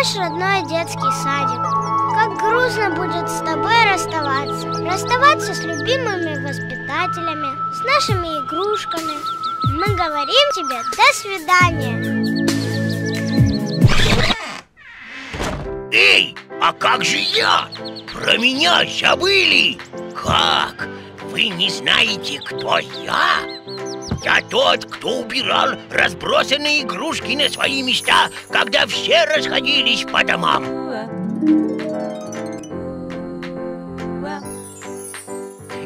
наш родной детский садик. Как грустно будет с тобой расставаться. Расставаться с любимыми воспитателями, с нашими игрушками. Мы говорим тебе до свидания. Эй, а как же я? Про меня забыли? Как? Вы не знаете, кто я? Я тот, кто убирал разбросанные игрушки на свои места, когда все расходились по домам.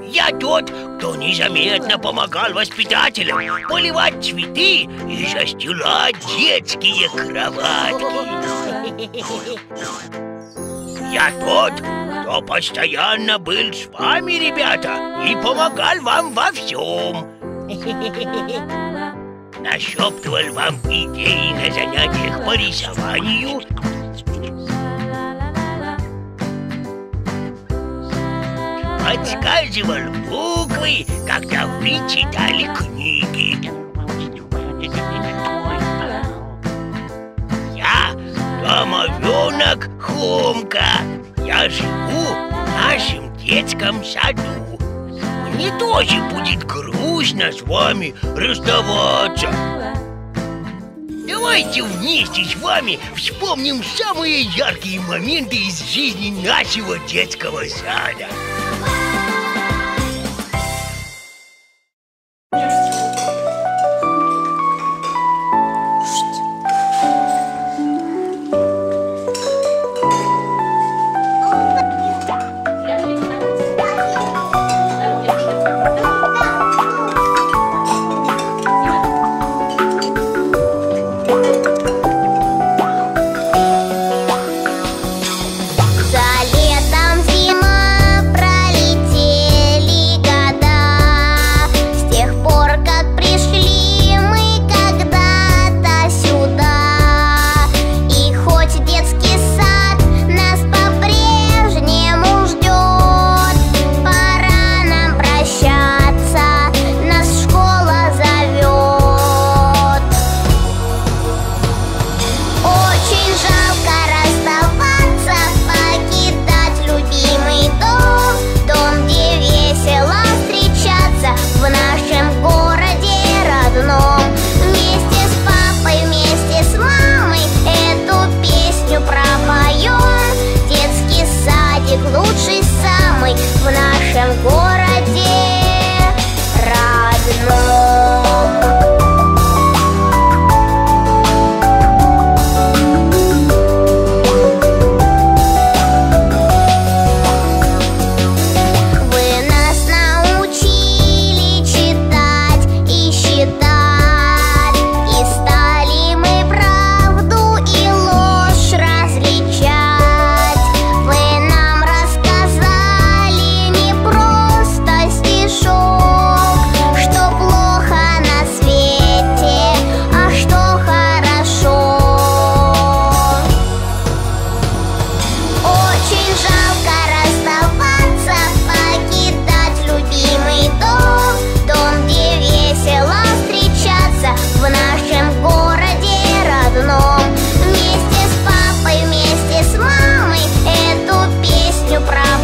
Я тот, кто незаметно помогал воспитателям поливать цветы и застилать детские кроватки. Я тот, кто постоянно был с вами, ребята, и помогал вам во всем. Нашептывал вам идеи на занятиях по рисованию. Подсказывал буквы, когда вы читали книги. Я домовенок Хомка. Я живу в нашем детском саду Мне тоже будет грустно с вами расставаться Давайте вместе с вами вспомним самые яркие моменты из жизни нашего детского сада.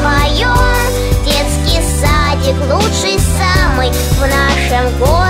поем Детский садик лучший самый в нашем городе.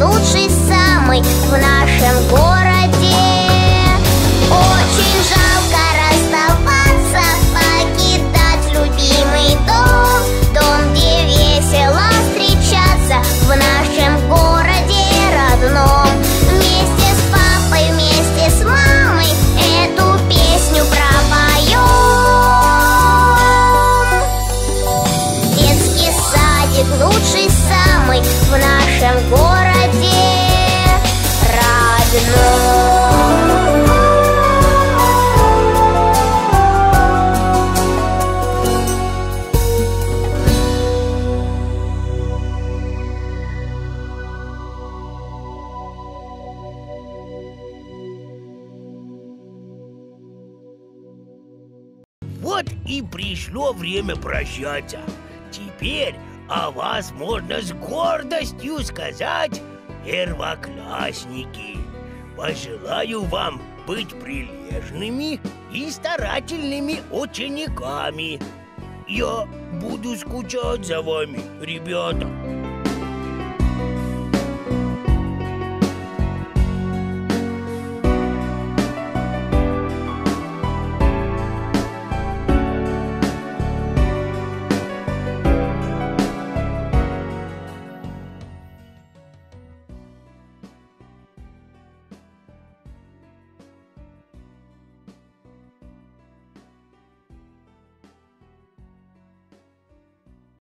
лучший самый в нашем городе Вот и пришло время прощаться. Теперь о вас можно с гордостью сказать первоклассники. Пожелаю вам быть прилежными и старательными учениками. Я буду скучать за вами, ребята.